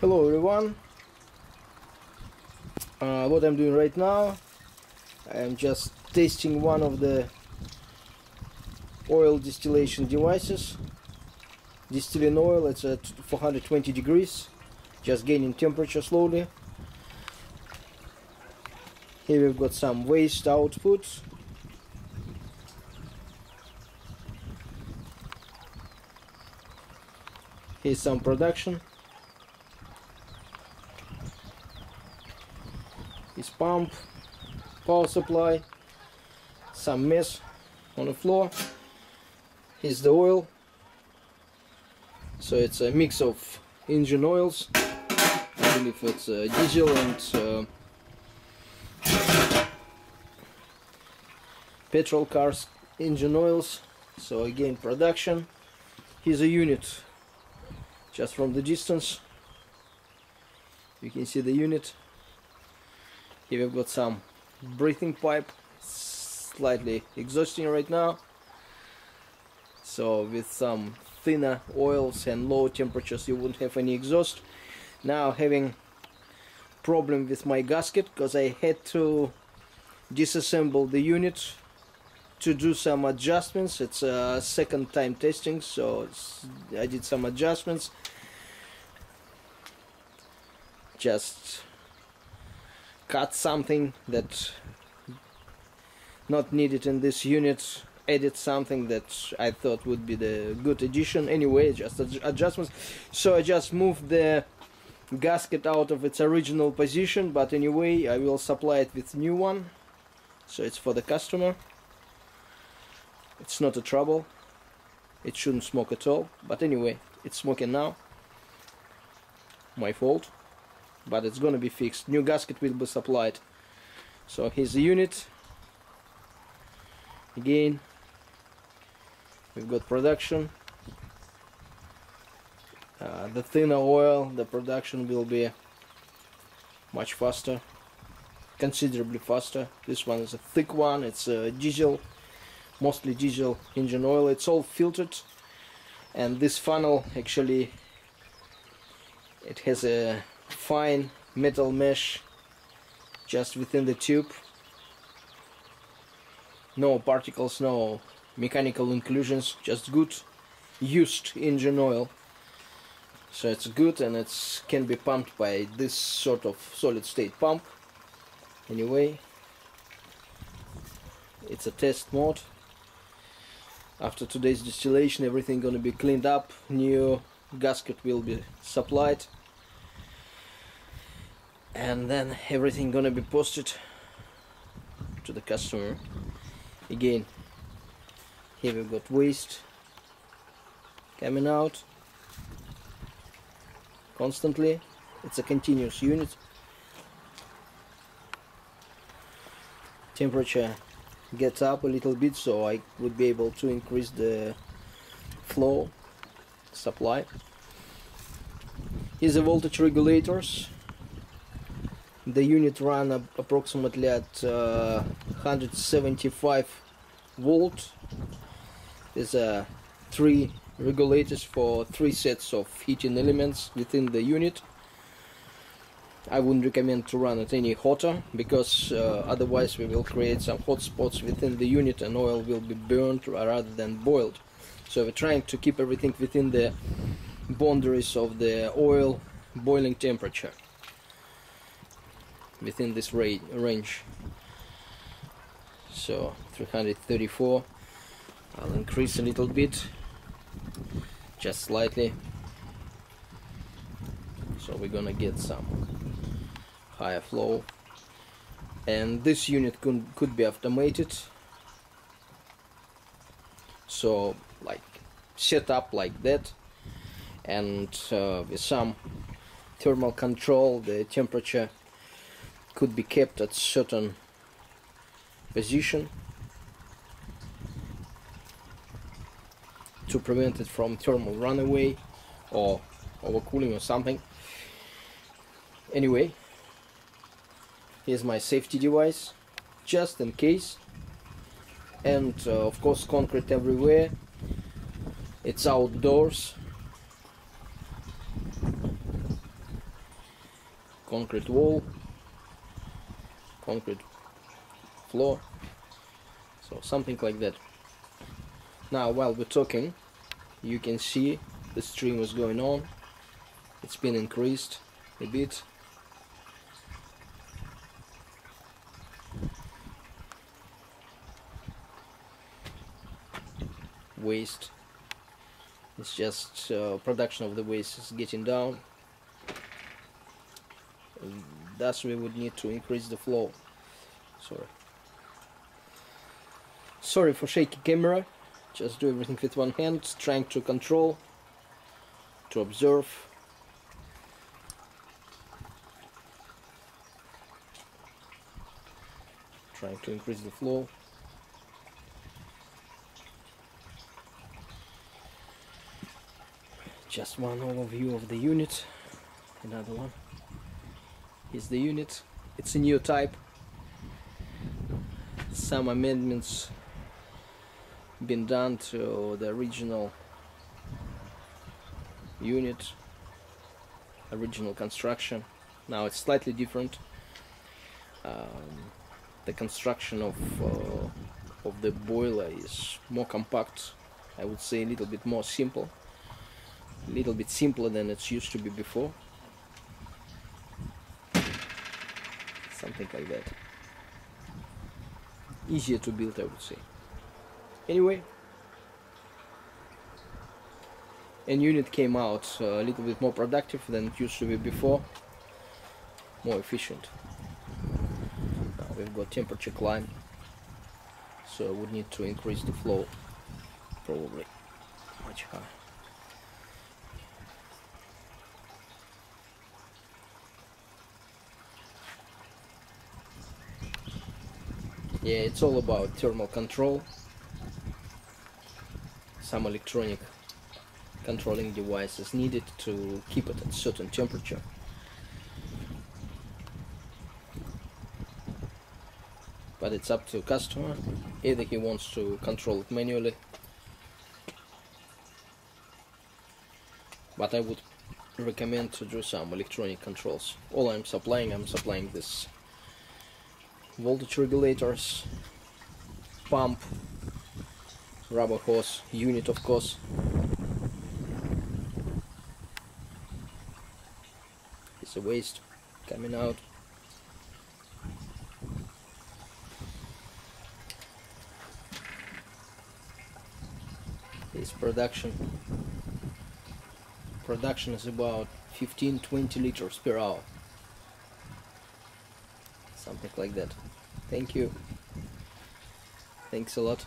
Hello everyone. Uh, what I'm doing right now, I'm just testing one of the oil distillation devices. Distilling oil, it's at 420 degrees, just gaining temperature slowly. Here we've got some waste output. Here's some production. His pump, power supply, some mess on the floor. Here's the oil. So it's a mix of engine oils. I believe it's uh, diesel and uh, petrol cars engine oils. So again production. Here's a unit just from the distance you can see the unit here we've got some breathing pipe slightly exhausting right now. So with some thinner oils and low temperatures you wouldn't have any exhaust. Now having problem with my gasket because I had to disassemble the unit to do some adjustments. It's a second time testing so I did some adjustments. Just cut something that not needed in this unit edit something that I thought would be the good addition. Anyway just adjustments. So I just moved the gasket out of its original position but anyway I will supply it with new one. So it's for the customer. It's not a trouble. It shouldn't smoke at all. But anyway it's smoking now. My fault but it's gonna be fixed. New gasket will be supplied. So here's the unit. Again we've got production. Uh, the thinner oil the production will be much faster considerably faster. This one is a thick one. It's a diesel mostly diesel engine oil. It's all filtered. And this funnel actually it has a fine metal mesh just within the tube. No particles no mechanical inclusions just good used engine oil. So it's good and it can be pumped by this sort of solid state pump. Anyway it's a test mode. After today's distillation everything gonna be cleaned up. New gasket will be supplied and then everything gonna be posted to the customer. Again here we've got waste coming out constantly. It's a continuous unit. Temperature gets up a little bit so I would be able to increase the flow supply. Here's the voltage regulators the unit run approximately at uh, 175 volt. There's uh, three regulators for three sets of heating elements within the unit. I wouldn't recommend to run it any hotter because uh, otherwise we will create some hot spots within the unit and oil will be burned rather than boiled. So we're trying to keep everything within the boundaries of the oil boiling temperature within this range. So 334 I'll increase a little bit. Just slightly. So we're gonna get some higher flow. And this unit could, could be automated. So like set up like that. And uh, with some thermal control the temperature could be kept at certain position to prevent it from thermal runaway or overcooling or something. Anyway here's my safety device just in case. And uh, of course concrete everywhere. It's outdoors. Concrete wall concrete floor. So something like that. Now while we're talking you can see the stream is going on. It's been increased a bit. Waste. It's just uh, production of the waste is getting down thus we would need to increase the flow. Sorry. Sorry for shaky camera. Just do everything with one hand trying to control to observe. Trying to increase the flow. Just one overview of the unit. Another one is the unit. It's a new type. Some amendments been done to the original unit original construction. Now it's slightly different. Um, the construction of uh, of the boiler is more compact. I would say a little bit more simple. A little bit simpler than it used to be before something like that. Easier to build I would say. Anyway and unit came out uh, a little bit more productive than it used to be before. More efficient. Now we've got temperature climb so would need to increase the flow probably. Much higher yeah it's all about thermal control. Some electronic controlling devices needed to keep it at certain temperature. But it's up to customer. Either he wants to control it manually. But I would recommend to do some electronic controls. All I'm supplying I'm supplying this voltage regulators, pump, rubber hose unit of course. It's a waste coming out. This production production is about 15-20 liters per hour something like that thank you. Thanks a lot